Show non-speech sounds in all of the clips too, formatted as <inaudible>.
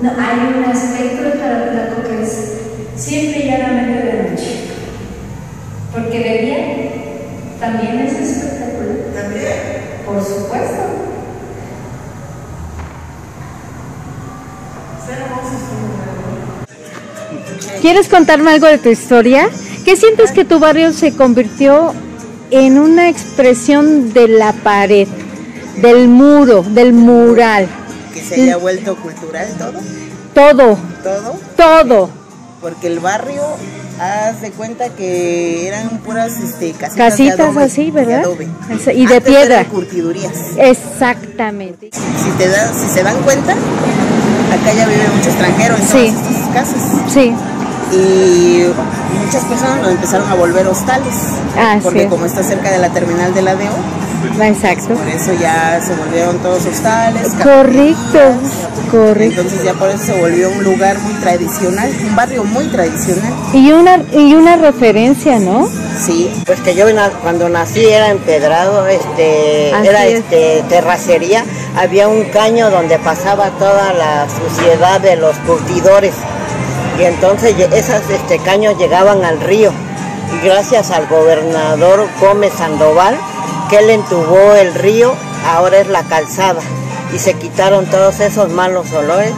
no, hay un aspecto de Jalapulaco que es siempre y llanamente de noche. Porque de día también es espectacular. ¿También? Por supuesto. ¿Quieres contarme algo de tu historia? ¿Qué sientes que tu barrio se convirtió en una expresión de la pared, del muro, del mural? Que se haya vuelto cultural todo. Todo, Todo. todo. Porque el barrio, haz de cuenta que eran puras este, casitas, Casitas de adobe, así, ¿verdad? de adobe. Y de Antes piedra. curtidurías. Exactamente. Si, te da, si se dan cuenta, acá ya vive mucho extranjero en Sí. todas estas casas. Sí, Y muchas personas lo empezaron a volver hostales. Ah, porque sí. como está cerca de la terminal de la DEO, exacto. por eso ya se volvieron todos hostales. Correcto, correcto. Entonces ya por eso se volvió un lugar muy tradicional, un barrio muy tradicional. Y una, y una referencia, ¿no? Sí, Pues que yo cuando nací era empedrado, este, Así era es. este, terracería, había un caño donde pasaba toda la suciedad de los curtidores y entonces esos este, caños llegaban al río y gracias al gobernador Gómez Sandoval que él entubó el río, ahora es la calzada y se quitaron todos esos malos olores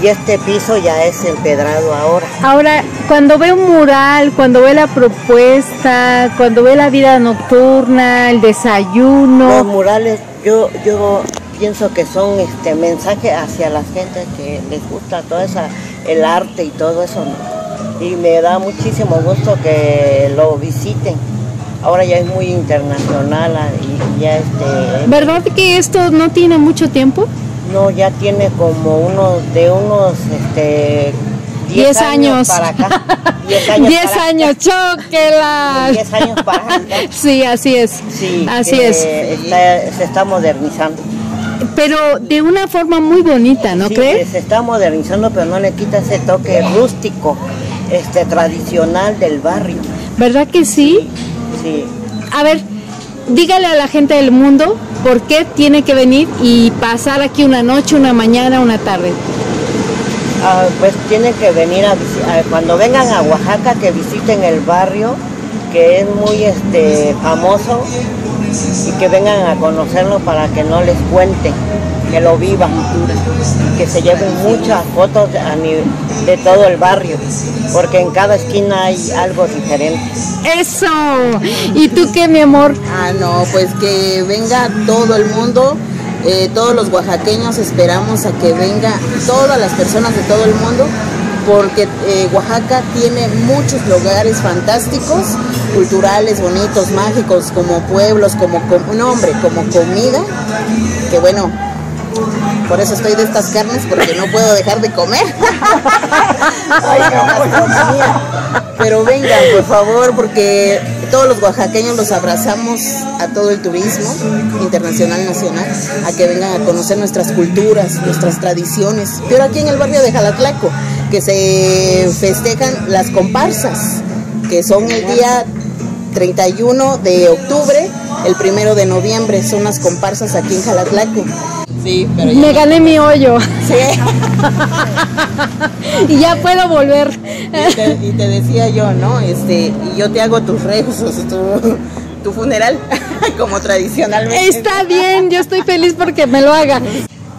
y, y este piso ya es empedrado ahora. Ahora, cuando ve un mural, cuando ve la propuesta, cuando ve la vida nocturna, el Los desayuno, murales, yo, yo pienso que son este mensaje hacia la gente que les gusta todo esa, el arte y todo eso. Y me da muchísimo gusto que lo visiten. Ahora ya es muy internacional ah, y ya este ¿verdad que esto no tiene mucho tiempo? no ya tiene como unos de unos este 10 años. para acá. <laughs> 10 años. 10 para acá. años, chóquela. 10 años para acá. <laughs> Sí, así es. Sí, así es. está- se está modernizando. Pero de una forma muy bonita, ¿no Sí, crees? Se está modernizando, pero no le quita ese toque rústico, este tradicional del barrio. ¿Verdad que sí? Sí. A ver, dígale a la gente del mundo por qué tiene que venir y pasar aquí una noche, una mañana, una tarde. Ah, pues tienen que venir a, a- cuando vengan a Oaxaca que visiten el barrio que es muy este famoso y que vengan a conocerlo para que no les cuenten, que lo vivan, que se lleven muchas fotos a nivel de todo el barrio, porque en cada esquina hay algo diferente. Eso. ¿Y tú qué, mi amor? Ah, no, pues que venga todo el mundo, eh, todos los oaxaqueños esperamos a que venga todas las personas de todo el mundo, porque eh, Oaxaca tiene muchos lugares fantásticos, culturales, bonitos, mágicos, como pueblos, como, com- no, hombre, como comida, que bueno, por eso estoy de estas carnes, porque no puedo dejar de comer. Ay. Pero vengan, por favor, porque todos los oaxaqueños los abrazamos a todo el turismo internacional, nacional, a que vengan a conocer nuestras culturas, nuestras tradiciones. Pero aquí en el barrio de Jalatlaco, que se festejan las comparsas, que son el día 31 de octubre, el primero de noviembre, son las comparsas aquí en Jalatlaco. Sí, pero Me gané mi hoyo Sí. <laughs> y ya puedo volver. Y te, y te decía yo, ¿no? Este, y yo te hago tus rezos, tu, tu funeral, <laughs> como tradicionalmente. Está bien, yo estoy feliz porque me lo haga.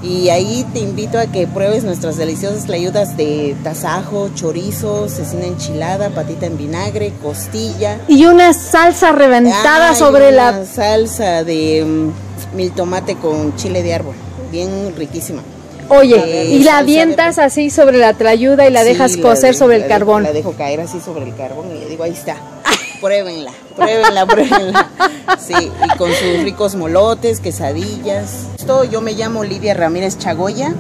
Y ahí te invito a que pruebes nuestras deliciosas tlayudas de tasajo, chorizo, cecina enchilada, patita en vinagre, costilla. Y una salsa reventada sobre una la... salsa de mm, mil tomate con chile de árbol, bien riquísima. Oye, Eh, y la avientas de- así sobre la trayuda y la Sí, dejas la cocer sobre la el carbón. La dejo caer así sobre el carbón y yo digo, ahí está. <laughs> Pruébenla, pruébenla, pruébenla. Sí, y con sus ricos molotes, quesadillas. Esto, yo me llamo Lidia Ramírez Chagoya.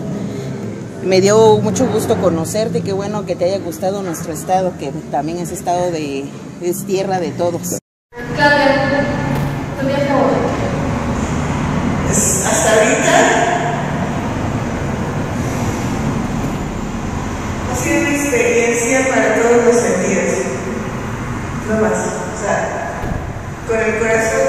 Me dio mucho gusto conocerte, qué bueno que te haya gustado nuestro estado, que también es estado de, es tierra de todos. hasta ahorita para todos los sentidos. No más. O sea, con el corazón